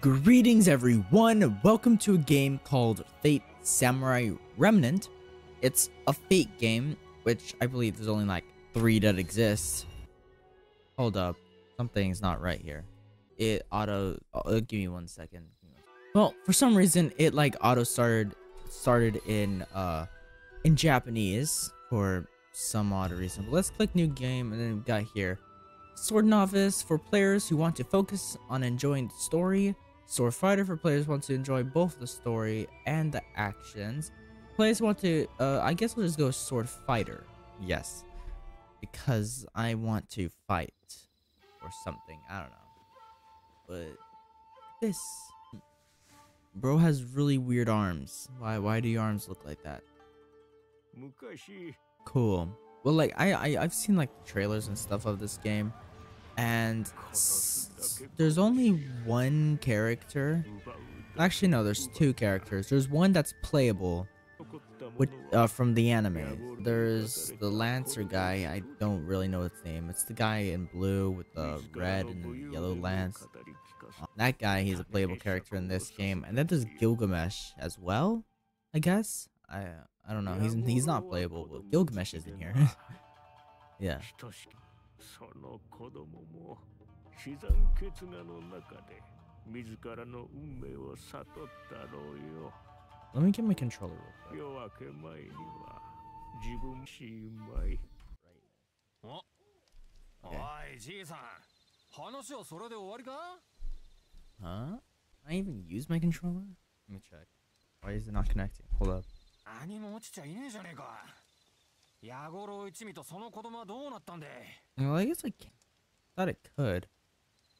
Greetings everyone, welcome to a game called Fate Samurai Remnant. It's a Fate game, which I believe there's only like three that exist. Hold up, something's not right here. It auto, uh, give me one second. Well, for some reason, it like auto started, started in, uh, in Japanese for some odd reason. But let's click new game and then we've got here. Sword Novice for players who want to focus on enjoying the story. Sword Fighter for players want to enjoy both the story and the actions. Players want to, uh, I guess we'll just go Sword Fighter. Yes. Because I want to fight or something. I don't know. But this bro has really weird arms. Why why do your arms look like that? Mukashi. Cool. Well, like I, I I've seen like the trailers and stuff of this game, and there's only one character. Actually, no, there's two characters. There's one that's playable, with uh, from the anime. There's the Lancer guy. I don't really know his name. It's the guy in blue with the red and yellow lance. Uh, that guy, he's a playable character in this game. And then there's Gilgamesh as well, I guess. I I don't know. He's he's not playable, but Gilgamesh is in here. yeah. その子供も死産血画の中で自らの運命を悟ったろうよ。Let me get my controller real quick. 夜明け前には自分しまい。お Okay. おいじいさん話はそれで終わりか Huh? I even use my controller? Let me check. Why is it not connecting? Hold up. 何も落ちちゃいねえじゃねえか矢五郎一味とその子供はどうなったんで Well, I guess I can thought it could.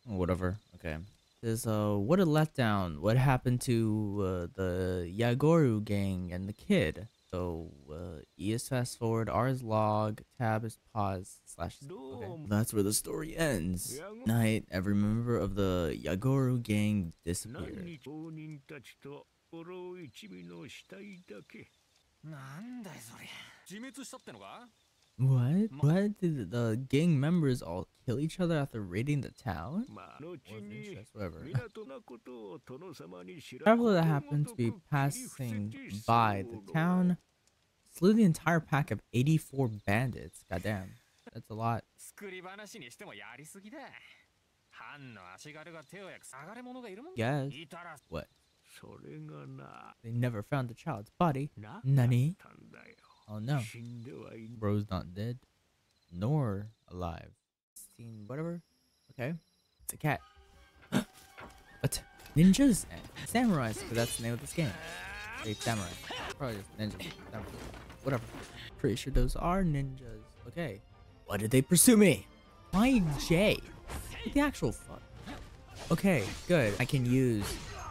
Oh, Whatever. Okay. There's uh, what a letdown. What happened to uh, the Yagoru gang and the kid? So uh, E is fast forward, R is log, tab is pause, slash. Is, okay. That's where the story ends. Night. Every member of the Yagoru gang 何 disappeared. 日町人たちと五郎一味の死体だけ。なんだいそれ自滅したってのか What? What did the gang members all kill each other after raiding the town? まあ、後 Or of に interest, whatever. 港なことを殿様に知ら Traveler that happened to be passing by the town slew the entire pack of 84 bandits. Goddamn. That's a lot. 作り話にしてもやりすぎだ藩の足軽が手を焼く下がれ者がいるもん Yes. いたら What? それがな。 They never found the child's body. な何だったんだよ。 Oh no. Bro's not dead nor alive. 16, whatever. Okay. It's a cat. what? Ninjas samurais, because that's the name of this game. Hey, samurai. Probably just ninjas. Samurai. Whatever. Pretty sure those are ninjas. Okay. Why did they pursue me? Why Jay? What the actual fuck? Okay, good. I can use.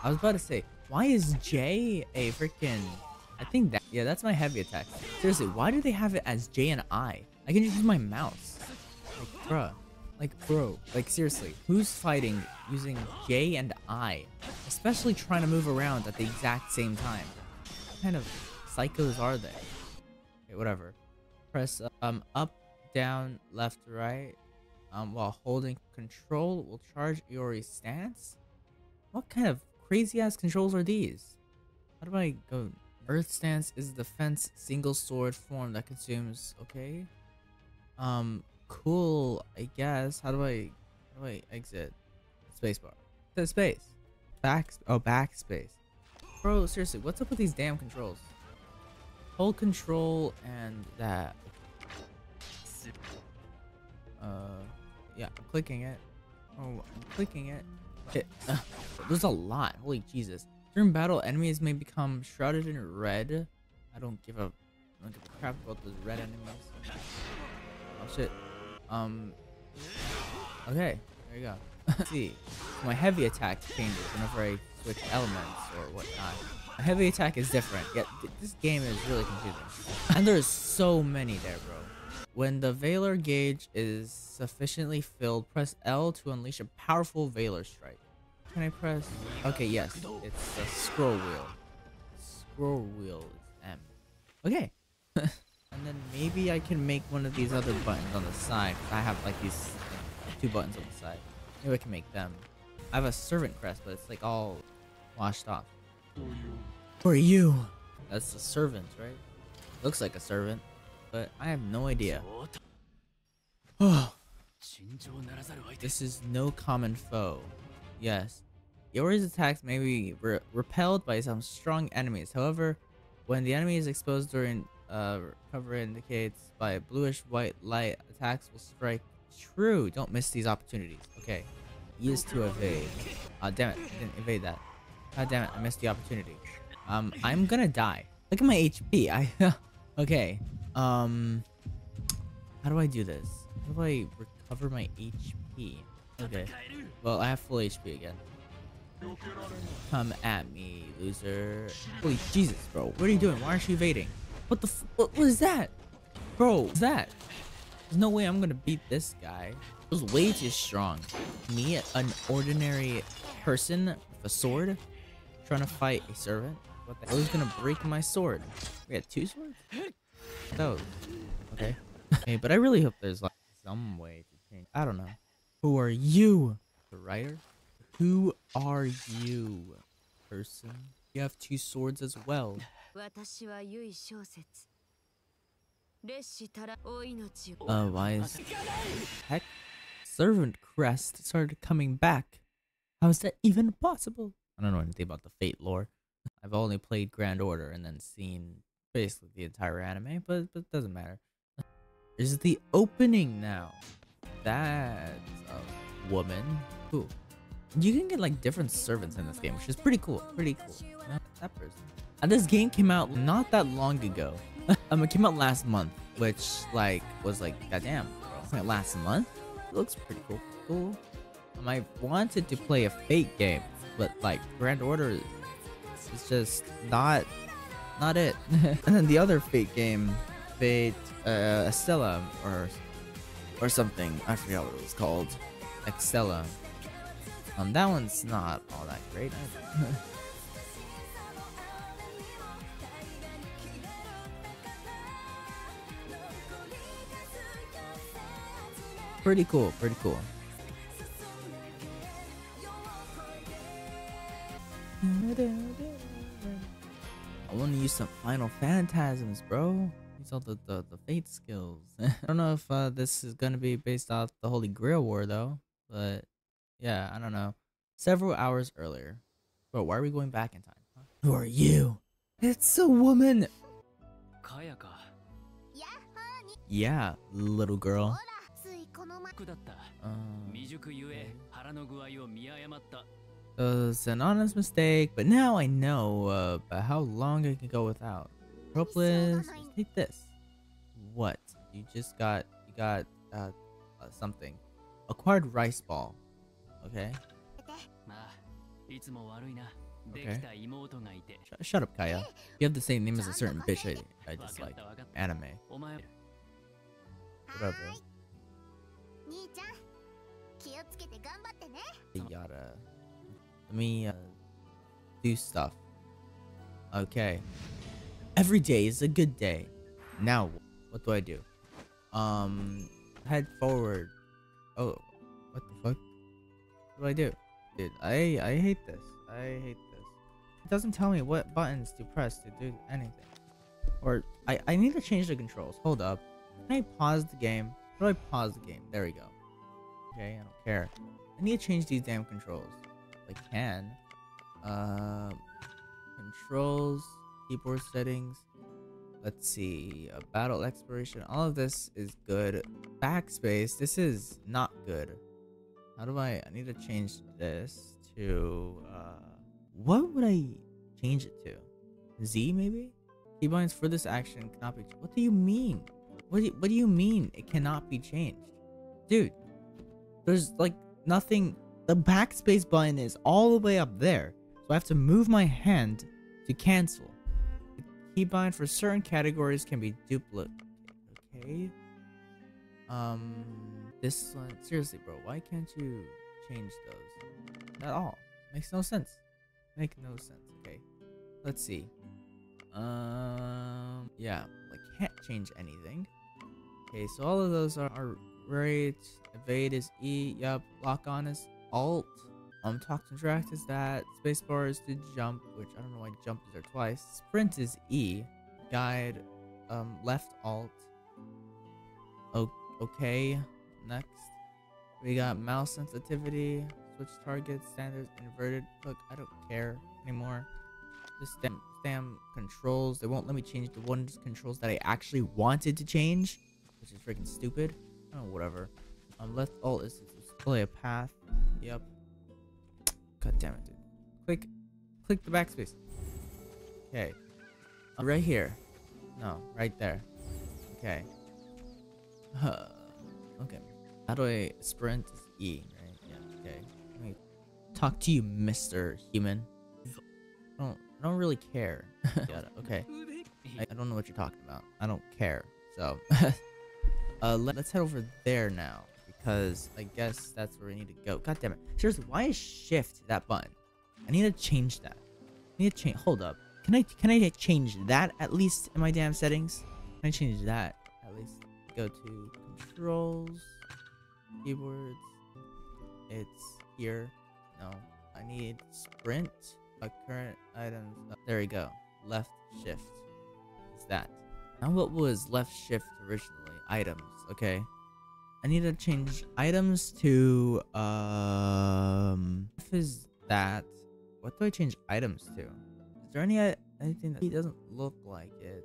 I was about to say, why is Jay a freaking I think that. Yeah, that's my heavy attack. Seriously, why do they have it as J and I? I can just use my mouse. Like, bruh. Like, bro. Like, seriously, who's fighting using J and I? Especially trying to move around at the exact same time. What kind of psychos are they? Okay, whatever. Press um up, down, left, right. Um, while holding control will charge Iori's stance. What kind of crazy ass controls are these? How do I go? Earth stance is defense single sword form that consumes. Okay. Um, cool. I guess. How do I? How do I exit? Spacebar. The space. Back. Oh, backspace. Bro, seriously, what's up with these damn controls? Hold control and that. Uh, yeah, I'm clicking it. Oh, I'm clicking it. it uh, there's a lot. Holy Jesus. During battle, enemies may become shrouded in red. I don't give a, I don't give a crap about those red enemies. Oh shit. Um. Okay, there you go. Let's see, my heavy attack changes whenever I switch elements or whatnot. My heavy attack is different. Yet th- this game is really confusing, and there's so many there, bro. When the Valor gauge is sufficiently filled, press L to unleash a powerful Valor strike. Can I press? Okay, yes. It's a scroll wheel. Scroll wheel is M. Okay. and then maybe I can make one of these other buttons on the side. I have like these two buttons on the side. Maybe I can make them. I have a servant crest, but it's like all washed off. Are you? That's a servant, right? Looks like a servant, but I have no idea. Oh, this is no common foe. Yes. Yori's attacks may be re repelled by some strong enemies. However, when the enemy is exposed during uh, recovery indicates by bluish white light, attacks will strike true. Don't miss these opportunities. Okay. E is to evade. Ah, damn it. I didn't evade that. God damn it. I missed the opportunity. Um, I'm gonna die. Look at my HP. I okay. Um, how do I do this? How do I recover my HP? Okay. Well, I have full HP again. Come at me, loser. Holy Jesus, bro. What are you doing? Why aren't you evading? What the f- what was that? Bro, what's that? There's no way I'm gonna beat this guy. It was way too strong. Me, an ordinary person with a sword, trying to fight a servant? What the hell is gonna break my sword? We got two swords? Oh, okay. okay, but I really hope there's like some way to change. I don't know. Who are you? The writer? Who are you, person? You have two swords as well. 私は唯小説烈士たらお命を Uh, why is heck servant crest started coming back? How is that even possible? I don't know anything about the Fate lore. I've only played Grand Order and then seen basically the entire anime, but but it doesn't matter. Is the opening now? That's a woman. Cool. You can get like different servants in this game, which is pretty cool. Pretty cool. That person. And this game came out not that long ago. um, it came out last month, which like was like goddamn. Like last month. It looks pretty cool. Cool. Um, I wanted to play a Fate game, but like Grand Order is just not not it. and then the other Fate game, Fate uh, Estella or or something. I forgot what it was called. Excella. Um, that one's not all that great. either. pretty cool, pretty cool. I want to use some Final Phantasms, bro all the, the, the fate skills. I don't know if uh, this is going to be based off the Holy Grail War, though. But yeah, I don't know. Several hours earlier. But why are we going back in time? Huh? Who are you? It's a woman! Kayaka. Yeah, little girl. Um, it was an honest mistake, but now I know uh, how long I can go without. Propolis. Take this. What? You just got you got uh, uh something. Acquired rice ball. Okay. Okay. Sh shut up, Kaya. You have the same name as a certain bitch I, I dislike. Anime. Whatever. They gotta. Let me uh, do stuff. Okay. Every day is a good day. Now, what do I do? Um, head forward. Oh, what the fuck? What do I do? Dude, I I hate this. I hate this. It doesn't tell me what buttons to press to do anything. Or I I need to change the controls. Hold up. Can I pause the game? How do I pause the game? There we go. Okay, I don't care. I need to change these damn controls. I can. Um, controls, keyboard settings. Let's see. Uh, battle expiration. All of this is good. Backspace. This is not good. How do I? I need to change this to. Uh, what would I change it to? Z maybe? Keybinds for this action cannot be. What do you mean? What do you, what do you mean it cannot be changed, dude? There's like nothing. The backspace button is all the way up there, so I have to move my hand to cancel. Keybind for certain categories can be duplicated. Okay. Um, this one. Seriously, bro, why can't you change those at all? Makes no sense. Make no sense. Okay. Let's see. Um, yeah, like can't change anything. Okay, so all of those are, are right. Evade is E. Yup. Lock on is Alt. Um, talk to interact is that. Spacebar is to jump, which I don't know why jump is there twice. Sprint is E. Guide, um, left alt. O okay, next. We got mouse sensitivity, switch targets, standards, inverted. Look, I don't care anymore. Just damn, damn controls. They won't let me change the ones controls that I actually wanted to change, which is freaking stupid. Oh, whatever. Um, left alt is to display a path. Yep. God damn it, dude. Click, click the backspace. Okay. Uh, right here. No, right there. Okay. Uh, okay. How do I sprint? E, right? Yeah. Okay. Let me talk to you, Mister Human. I don't. I don't really care. Okay. I, I don't know what you're talking about. I don't care. So, uh, let, us head over there now because I guess that's where we need to go. God damn it! Seriously, why is Shift that button? I need to change that. I need to change. Hold up. Can I can I change that at least in my damn settings? Can I change that at least? Go to controls, keyboards. It's here. No, I need sprint. Uh, current items. Uh, there we go. Left shift. Is that? Now what was left shift originally? Items. Okay. I need to change items to um. If is that? What do I change items to? Is there any uh, anything that doesn't look like it?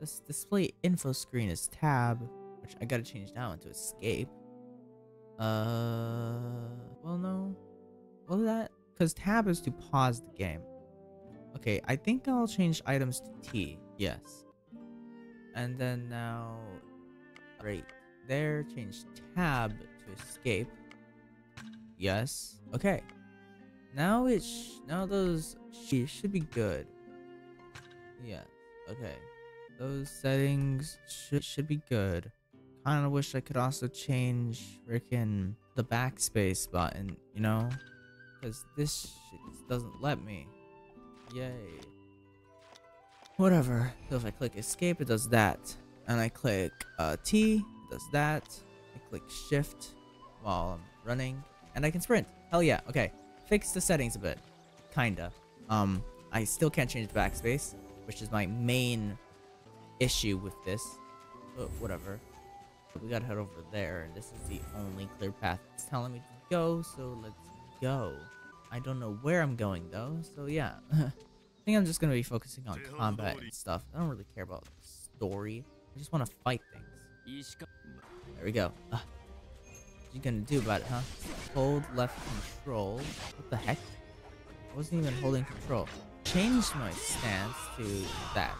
This display info screen is tab, which I gotta change that into escape. Uh, well no, well that because tab is to pause the game. Okay, I think I'll change items to T. Yes, and then now, right there, change tab to escape. Yes. Okay. Now it sh now those sh should be good. Yeah. Okay. Those settings should should be good. Kind of wish I could also change freaking the backspace button, you know? Because this doesn't let me. Yay. Whatever. So if I click escape, it does that. And I click uh, T, does that. I click shift while I'm running. And I can sprint. Hell yeah. Okay. Fix the settings a bit. Kinda. Um, I still can't change the backspace, which is my main issue with this. But whatever. We gotta head over there, and this is the only clear path it's telling me to go, so let's go. I don't know where I'm going though, so yeah. I think I'm just gonna be focusing on combat and stuff. I don't really care about the story. I just want to fight things. There we go. Uh, what you gonna do about it, huh? Hold left control. What the heck? I wasn't even holding control. Changed my stance to that.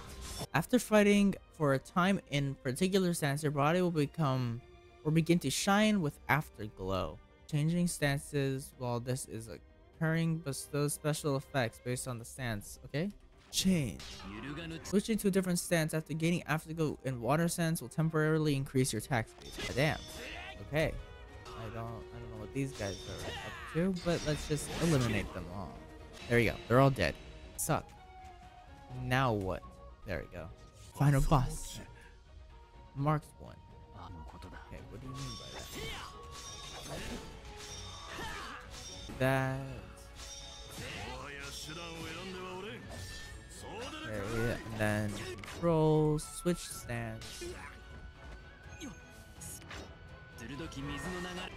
After fighting for a time in particular stance, your body will become or begin to shine with afterglow. Changing stances while this is occurring bestows special effects based on the stance. Okay? Change. Switching to a different stance after gaining afterglow and water stance will temporarily increase your attack speed. Damn. Okay. I don't I don't know what these guys are up to, but let's just eliminate them all. There you go. They're all dead. Suck. Now what? There we go. Final boss. Marked one. Okay, what do you mean by that? That. And then control, switch stance.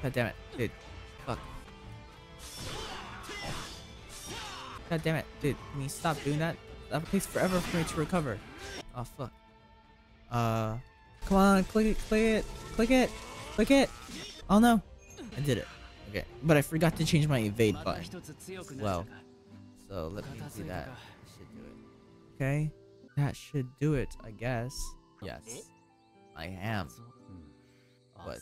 God damn it, dude. Fuck. God damn it, dude. Can you stop doing that? That takes forever for me to recover. Oh fuck. Uh, come on, click it, click it, click it, click it. Oh no, I did it. Okay, but I forgot to change my evade button. Well, so let me do that. That should do it. Okay, that should do it, I guess. Yes, I am. But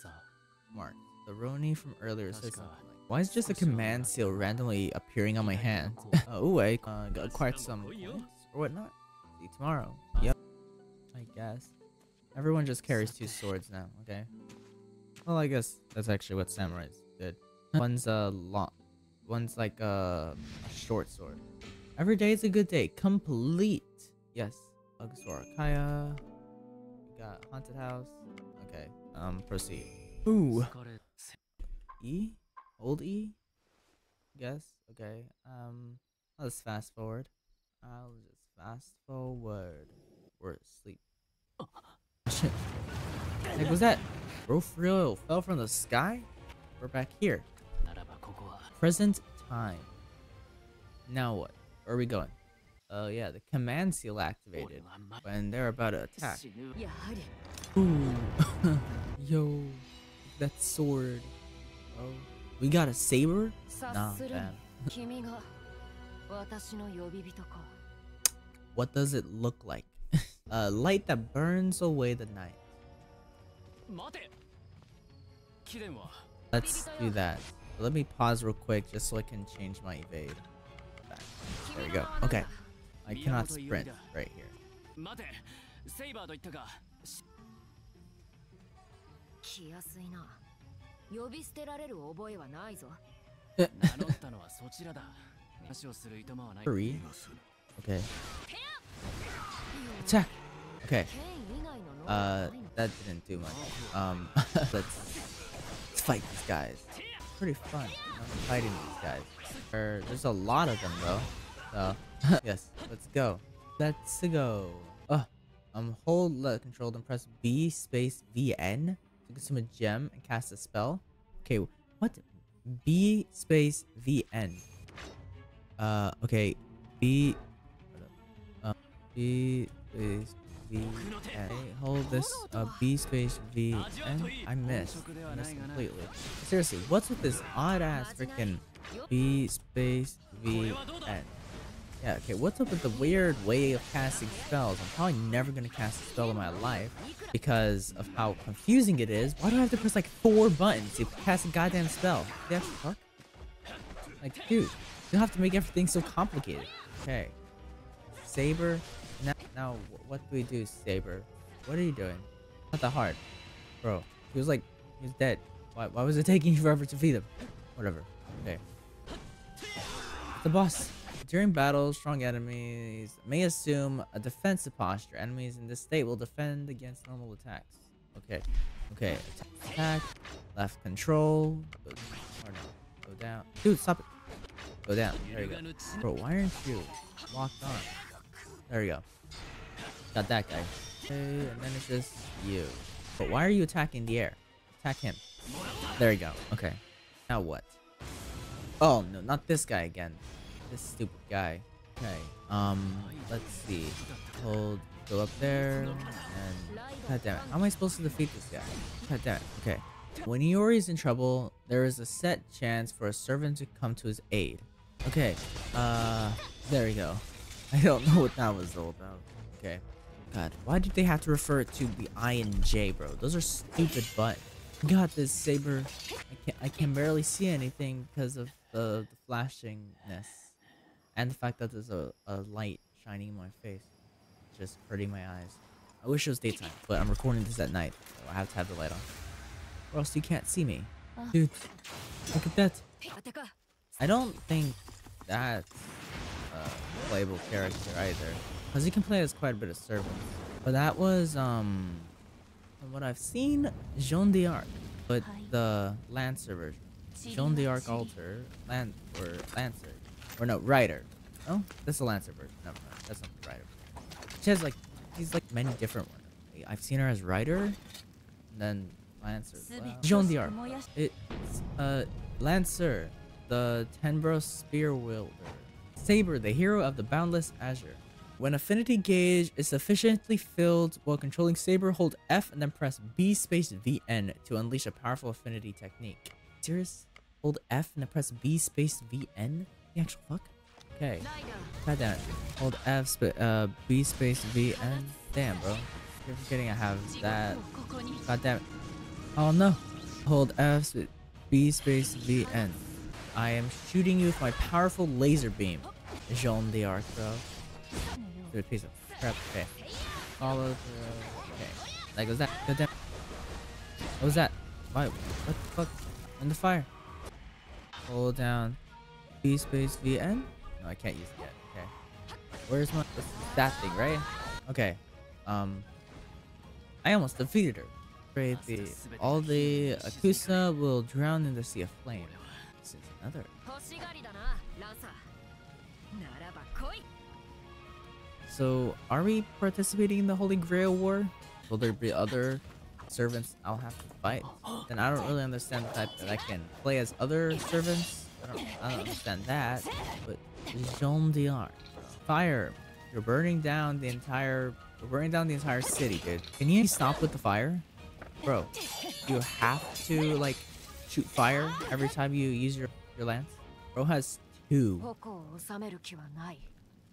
Mark, the Roni from earlier said something like, "Why is just a command seal randomly appearing on my hand?" uh, ooh, I uh, acquired some points or whatnot. See you tomorrow. Yep. I guess. Everyone just carries two swords now, okay? Well, I guess that's actually what samurais did. One's a long, one's like a, a short sword. Every day is a good day. Complete. Yes. Luxorakaya. We got Haunted House. Okay, um, proceed. Ooh. E? Old E? Guess? Okay, um, let's fast forward. I'll just fast forward. We're asleep. Shit. Like, was that roof real fell from the sky? We're back here. Present time. Now what? Where are we going? Oh yeah, the command seal activated when they're about to attack. Ooh, yo, that sword. Oh, we got a saber? Nah, man. what does it look like? a uh, light that burns away the night. Let's do that. Let me pause real quick just so I can change my evade. There we go. Okay. I cannot sprint right here. 待てセイバーと言ったか気やすいな呼び捨てられる覚えはないぞ名乗ったのはそちらだ話をするいとまはない Hurry. Okay. Attack. Okay. 剣以外の能力 Uh, ないの that didn't do much. Um, let's, let's fight these guys. Pretty fun, you know, fighting these guys. There, there's a lot of them though. So, yes, let's go. Let's go. Uh, um, hold left control and press B space VN to consume a gem and cast a spell. Okay, what? B space VN. Uh, okay, B. Uh, B space V N. Hold this uh, B space V N. I missed. I missed completely. Seriously, what's with this odd ass freaking B space V N? Yeah, okay, what's up with the weird way of casting spells? I'm probably never gonna cast a spell in my life because of how confusing it is. Why do I have to press like four buttons to cast a goddamn spell? The fuck? Like, dude, you don't have to make everything so complicated. Okay. Saber. Now, now what do we do, Saber? What are you doing? Not that hard. Bro, he was like, he was dead. Why, why was it taking you forever to feed him? Whatever. Okay. The boss. During battles, strong enemies may assume a defensive posture. Enemies in this state will defend against normal attacks. Okay. Okay. Attack. attack left control. Go, go down. Dude, stop it. Go down. There you go. Bro, why aren't you locked on? There you go. Got that guy. Okay, and then it's just you. But why are you attacking the air? Attack him. There you go. Okay. Now what? Oh no, not this guy again. This stupid guy. Okay. Um, let's see. Hold, go up there, and God damn it. How am I supposed to defeat this guy? God damn it. Okay. When Iori is in trouble, there is a set chance for a servant to come to his aid. Okay. Uh, there we go. I don't know what that was all about. Okay. God, why did they have to refer it to the I and J, bro? Those are stupid buttons. Got this saber. I can I can barely see anything because of the, the flashingness, and the fact that there's a, a light shining in my face just hurting my eyes. I wish it was daytime, but I'm recording this at night, so I have to have the light on. Or else you can't see me. Dude, look at that. I don't think that's a playable character either. Because he can play as quite a bit of servants. But that was, um, from what I've seen, Jeanne d'Arc, but the Lancer version. Jeanne d'Arc Alter, Lan or Lancer, or no, Rider. Oh, that's the Lancer version. No, no, that's not the Rider. She has like, she's like many different ones. I've seen her as Rider, and then Lancer. Jeanne d'Arc. It's uh Lancer, the Tenbro Spear Wielder. Saber, the hero of the Boundless Azure. When Affinity Gauge is sufficiently filled while controlling Saber, hold F and then press B space VN to unleash a powerful affinity technique. Serious? Hold F and then press B space VN? the actual fuck? Okay. God damn. Hold F, uh, B space V and damn, bro. You're forgetting I have that. God damn. Oh no. Hold F, sp B space V N. I am shooting you with my powerful laser beam. Jeanne d'Arc, bro. Good piece of crap. Okay. Follow through. Okay. Like, was that? God damn. What was that? Why? What the fuck? In the fire. Hold down. V space VN? No, I can't use it yet. Okay. Where's my... that thing, right? Okay. Um... I almost defeated her. Afraid the... All the Akusa will drown in the sea of flame. This is another. So, are we participating in the Holy Grail War? Will there be other servants I'll have to fight? Then I don't really understand the fact that I can play as other servants I don't, I don't understand that. But Jeanne d'Arc, fire! You're burning down the entire. you're burning down the entire city, dude. Can you stop with the fire, bro? You have to like shoot fire every time you use your your lance. Bro has two.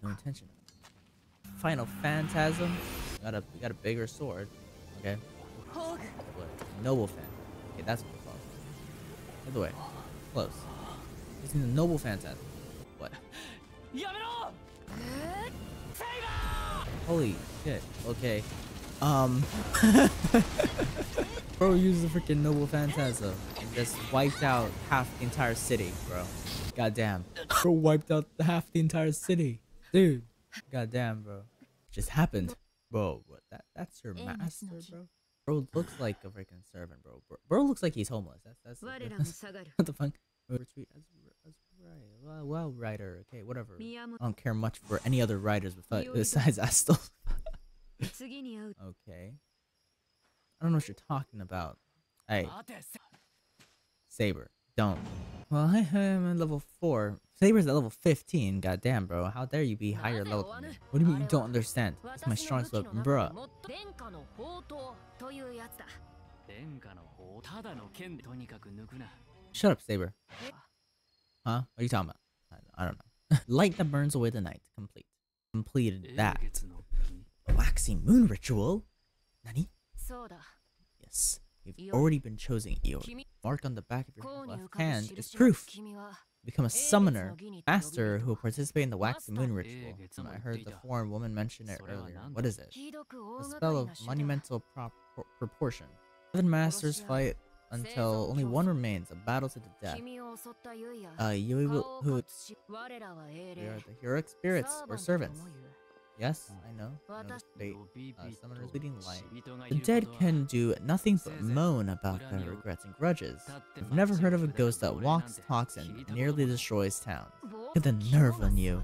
No intention. Final Phantasm. Got a got a bigger sword. Okay. Noble Fan. Okay, that's what the fuck. By the way, close. He's in the Noble Phantasm. What? Holy shit. Okay. Um. bro use the freaking Noble Phantasm and just wiped out half the entire city, bro. Goddamn. Bro wiped out half the entire city. Dude. Goddamn, bro. Just happened. Bro, that, that's your master, bro. Bro looks like a freaking servant, bro. bro. Bro, looks like he's homeless. That's that's, that's what the fuck. Retreat right. Well, well, writer. Okay, whatever. I don't care much for any other writers besides Astol. okay. I don't know what you're talking about. Hey. Saber, don't. Well, I am at level 4. Saber's at level 15. Goddamn, bro. How dare you be higher level than me? What do you mean you don't understand? It's my strongest weapon, bro. Shut up, Saber. Huh? What are you talking about? I, I don't know. Light that burns away the night. Complete. Completed that. Waxing moon ritual? Nani? Yes. You've already been chosen, Iori. Mark on the back of your left hand is proof. Become a summoner, master who will participate in the waxing moon ritual. And I heard the foreign woman mention it earlier. What is it? A spell of monumental prop proportion. Seven masters fight until only one remains, a battle to the death. Uh, Yui will, who, we are the heroic spirits, or servants. Yes, I know. I know they, uh, leading life. The dead can do nothing but moan about their regrets and grudges. I've never heard of a ghost that walks, talks, and nearly destroys towns. Get the nerve on you.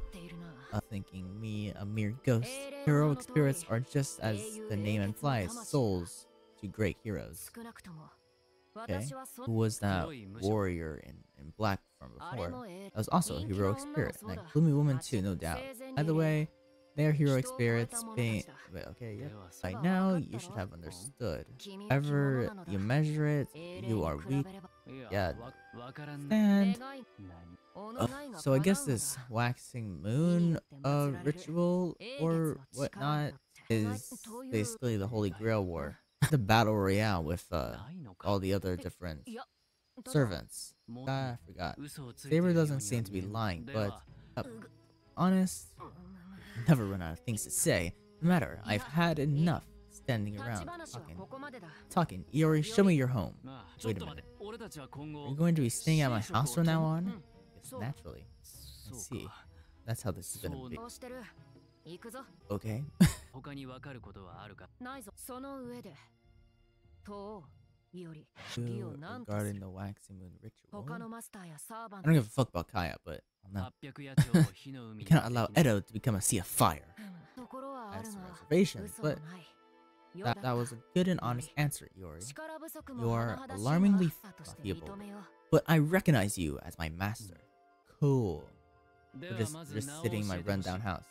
Uh, thinking me a mere ghost. Heroic spirits are just as the name implies, souls to great heroes. Okay. Who was that warrior in, in black from before? That was also a heroic spirit, and a gloomy woman too, no doubt. By the way, their heroic spirits being okay, yeah. By now, you should have understood. Ever you measure it, you are weak. Yeah, and uh, oh, so I guess this waxing moon uh ritual or whatnot is basically the Holy Grail War the battle royale with uh, all the other different servants. Ah, I forgot. Saber doesn't seem to be lying, but uh, honest, never run out of things to say. No matter, I've had enough standing around talking. Talking, Iori, show me your home. Wait a minute. You're going to be staying at my house from now on? Yes, naturally. I see. That's how this is gonna be. Okay. 他に分かることはあるかないぞその上でとより regarding the waxing moon ritual I don't give a fuck about Kaya but no. You cannot allow Edo to become a sea of fire I have some but that, that was a good and honest answer, Yori. You are alarmingly feeble, but I recognize you as my master. Cool. We're just sitting in my rundown house.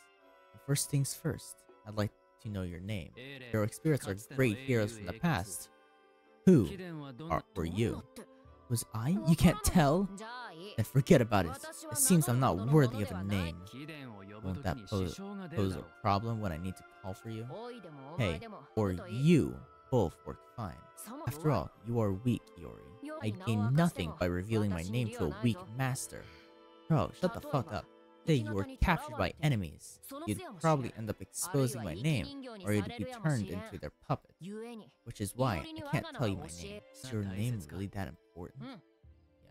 First things first. I'd like to know your name. Your experience are great heroes from the past. Who are, were you? Was I? You can't tell? Then forget about it. It seems I'm not worthy of a name. Won't that pose, pose a problem when I need to call for you? Hey, or you both work fine. After all, you are weak, Yori. I gain nothing by revealing my name to a weak master. Bro, shut the fuck up. Say you were captured by enemies, you'd probably end up exposing my name, or you'd be turned into their puppet. Which is why I can't tell you my name. Is your name really that important?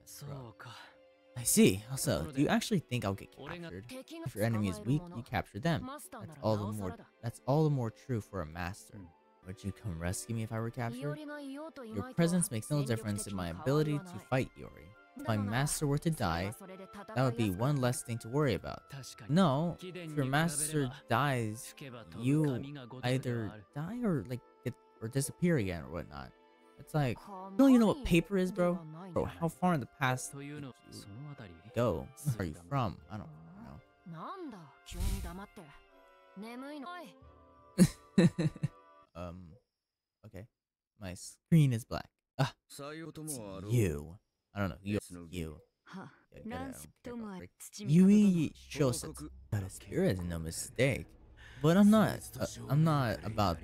Yes. I see. Also, do you actually think I'll get captured? If your enemy is weak, you capture them. That's all the more that's all the more true for a master. Would you come rescue me if I were captured? Your presence makes no difference in my ability to fight, Yori. If my master were to die, that would be one less thing to worry about. No, if your master dies, you either die or like get, or disappear again or whatnot. It's like, don't you know what paper is, bro? Bro, how far in the past did you go? Where are you from? I don't know. um, okay. My screen is black. Ah, you. I don't know. You. you. Yui Shosetsu that his pure is no mistake. But I'm not. Uh, I'm not about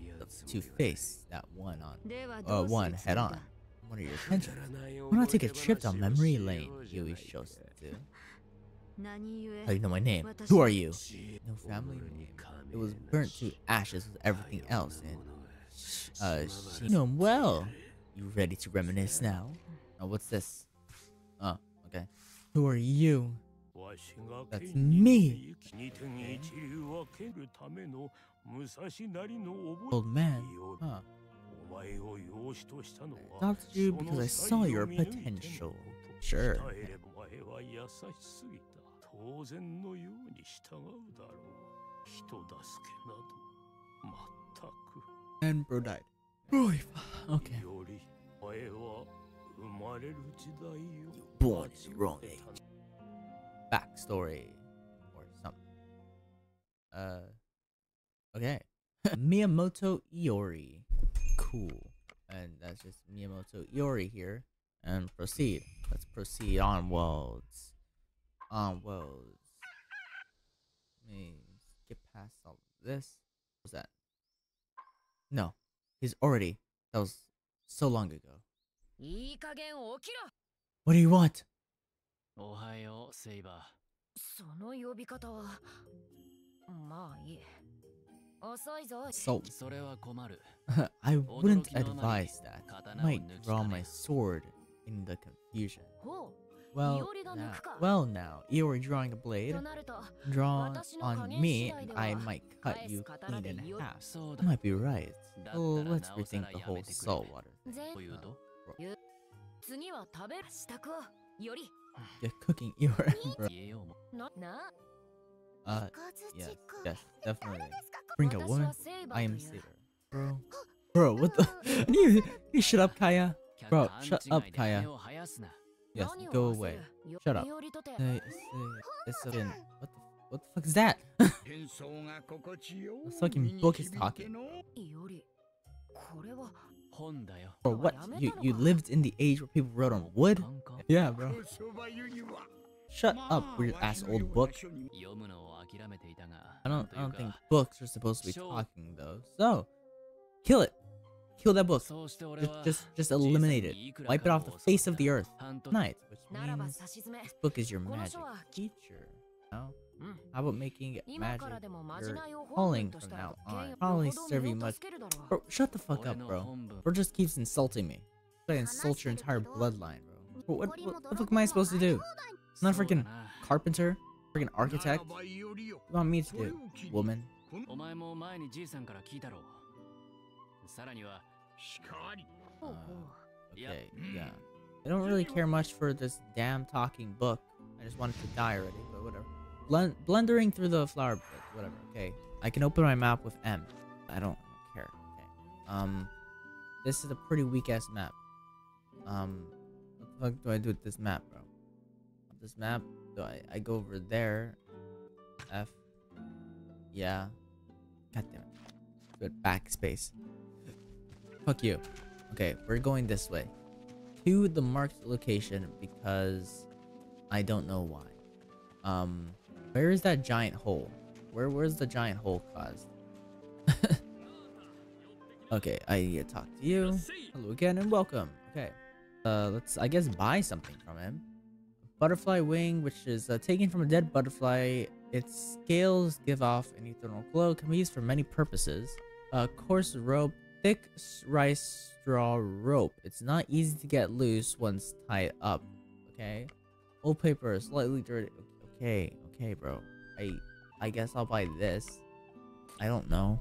to face that one on. Uh, one head on. What are your intentions? Why not take a trip down memory lane? Yui Shosetsu. How do you know my name? Who are you? No family name. It was burnt to ashes with everything else, and uh, you know him well. You ready to reminisce now? Now what's this? Oh, okay. Who are you? That's me. Old man. Huh. I adopted you because I saw your potential. Sure. And bro died. Okay born in the wrong age. Backstory or something. Uh, okay. Miyamoto Iori. Cool. And that's just Miyamoto Iori here. And proceed. Let's proceed onwards. Onwards. Let me skip past all this. What was that? No. He's already. That was so long ago. いい加減起きろ What do you want? おはようセイバその呼び方はまあいい遅いぞ So ーそれは困る I wouldn't 驚きのあまり advise that. I 刀を might 抜き draw たね my sword in the confusion. ほ Well, Iori が抜くか。 now, well now, Iori drawing a う blade となると drawn 私の on 加減 me, 次第で and I は might 返 cut す you 刀 clean で in よ half. そうだ I might be right. だ So ったら let's なおさ rethink ら the や whole めてくれ saltwater thing. 全というと 次は食べる支度をより Yeah, cooking Iori, bro. 言えようもなな Uh, 数 yes, 値か yes, definitely. 私 Bring a は woman. セイバ I ー am という Saber. Bro. Bro, what the? Can you, can you shut up, Kaya? 客 Bro, 勘 shut 違 up, いで Kaya. 羽を生やすな Yes, 何を go 合わせ away. るよ Shut up. よりとて Uh, it's, uh, it's been, what the, what the fuck is that? 演奏が心地よ The fucking book is talking. Or what? You you lived in the age where people wrote on wood? Yeah, bro. Shut up, weird ass old book. I don't I don't think books are supposed to be talking though. So, kill it. Kill that book. Just, just, just eliminate it. Wipe it off the face of the earth. Night, which means this book is your magic teacher. You know? How about making it 今か magic らでもまじ your ないを本 calling 分とし from た now ら on? 剣 Probably よほど serve you 身を much. 助けるだろう Bro, shut the fuck 俺 up, の bro. 本分 Bro just keeps insulting me. Try to insult your entire bloodline, bro. What, what, what the fuck am I supposed to do? I'm not a そうだ freaking な carpenter? Freaking architect? ならばよりよ What do you want me to do? Woman? お前も前にじいさんから聞いたろさらにはしかりほう Uh, ほう Yeah. okay, yeah. I don't really care much for this damn talking book. I just want it to die already, but whatever. Blend blundering through the flower bed, whatever. Okay, I can open my map with M. I don't, don't care. Okay. Um, this is a pretty weak ass map. Um, what the fuck do I do with this map, bro? This map, do I I go over there? F. Yeah. God damn it. Good backspace. Fuck you. Okay, we're going this way. To the marked location because I don't know why. Um, where is that giant hole? Where where's the giant hole caused? okay, I need to talk to you. Hello again and welcome. Okay. Uh, let's I guess buy something from him. Butterfly wing, which is uh, taken from a dead butterfly. Its scales give off an eternal glow. Can be used for many purposes. Uh, coarse rope, thick rice straw rope. It's not easy to get loose once tied up. Okay. Old paper, slightly dirty. Okay, okay, bro. I, I guess I'll buy this. I don't know.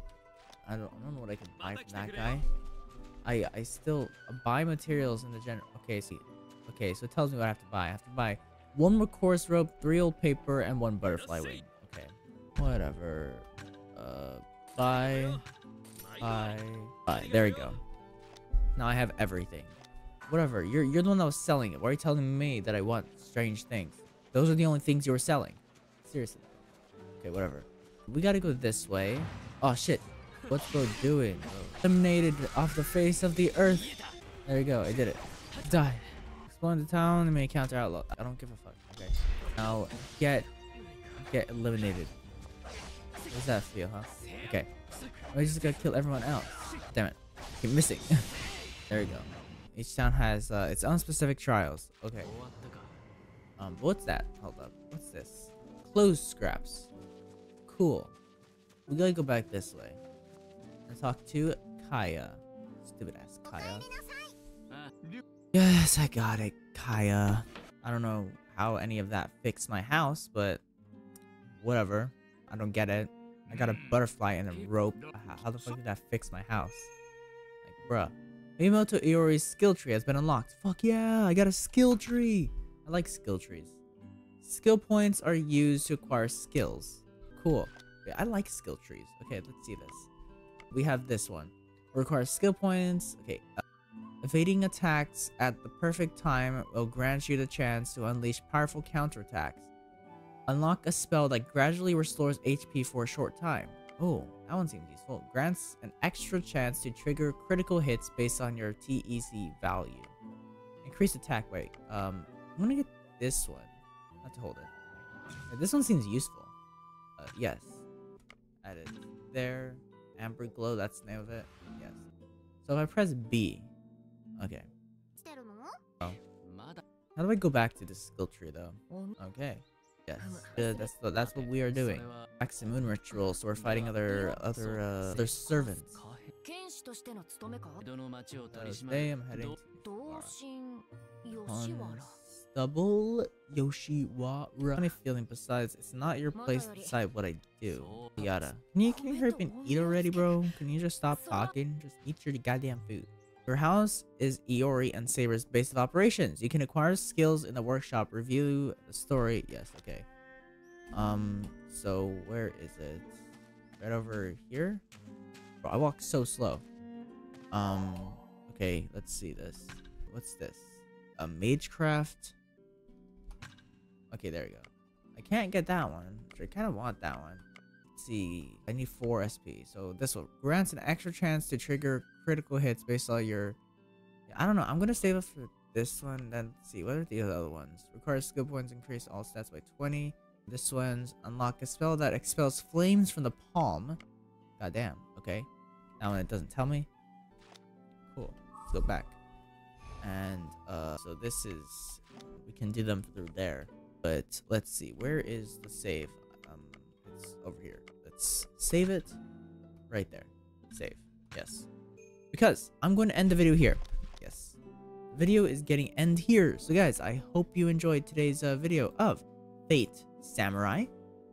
I don't, I don't know what I can buy from that guy. I, I still uh, buy materials in the general. Okay, see, Okay, so it tells me what I have to buy. I have to buy one more course rope, three old paper, and one butterfly wing. Okay, whatever. Uh, buy, buy, buy. There we go. Now I have everything. Whatever. You're you're the one that was selling it. Why are you telling me that I want strange things? Those are the only things you were selling. Seriously. Okay, whatever. We gotta go this way. Oh shit. What's bro doing? Eliminated off the face of the earth. There you go. I did it. Die. Explore the town and may counter outlaw. I don't give a fuck. Okay. Now get get eliminated. How does that feel, huh? Okay. I just gotta kill everyone else. Damn it. Keep missing. there you go. Each town has uh, its own specific trials. Okay. Um, what's that? Hold up. What's this? Clothes scraps. Cool. We gotta go back this way. And talk to Kaya. Stupid ass Kaya. Yes, I got it, Kaya. I don't know how any of that fixed my house, but whatever. I don't get it. I got a butterfly and a rope. How, the fuck did that fix my house? Like, bruh. Miyamoto Iori's skill tree has been unlocked. Fuck yeah, I got a skill tree. I like skill trees. Skill points are used to acquire skills. Cool. I like skill trees. Okay, let's see this. We have this one. Requires skill points. Okay. Uh, evading attacks at the perfect time will grant you the chance to unleash powerful counterattacks. Unlock a spell that gradually restores HP for a short time. Oh, that one seems useful. Grants an extra chance to trigger critical hits based on your TEC value. Increase attack rate. Um, I'm gonna get this one. Let's hold it. This one seems useful. Uh, yes. Added There. Amber glow, that's the name of it. Yes. So if I press B. Okay. Oh. How do I go back to the skill tree though? Okay. Yes. That's the, that's what we are doing. Waxing Moon ritual, so we're fighting other other uh, other servants. Uh, today I'm heading to double Yoshiwara. I'm feeling besides, it's not your place to decide what I do. Yada. Can you, can you hurry up and eat already, bro? Can you just stop talking? Just eat your goddamn food. Your house is Iori and Saber's base of operations. You can acquire skills in the workshop, review the story. Yes, okay. Um, so where is it? Right over here? Bro, I walk so slow. Um, okay, let's see this. What's this? A magecraft? Okay, there we go. I can't get that one. I kind of want that one. Let's see. I need 4 SP. So this one grants an extra chance to trigger critical hits based on your... I don't know. I'm going to save it for this one. Then see. What are the other ones? Requires skill points increase all stats by 20. This one's unlock a spell that expels flames from the palm. God damn. Okay. That one it doesn't tell me. Cool. Let's go back. And uh, so this is we can do them through there. But let's see, where is the save? Um, it's over here. Let's save it right there. Save. Yes. Because I'm going to end the video here. Yes. The video is getting end here. So guys, I hope you enjoyed today's uh, video of Fate Samurai.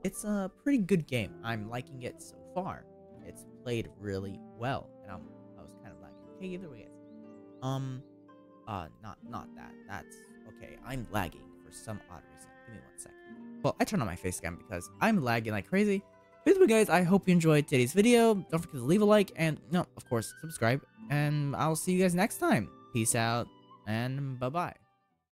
It's a pretty good game. I'm liking it so far. It's played really well, and I'm I was kind of like Okay, either way, guys. Um, uh, not not that. That's okay. I'm lagging for some odd reason. Give me one second. Well, I turned on my face cam because I'm lagging like crazy. Anyway, guys, I hope you enjoyed today's video. Don't forget to leave a like and, no, of course, subscribe. And I'll see you guys next time. Peace out and bye-bye.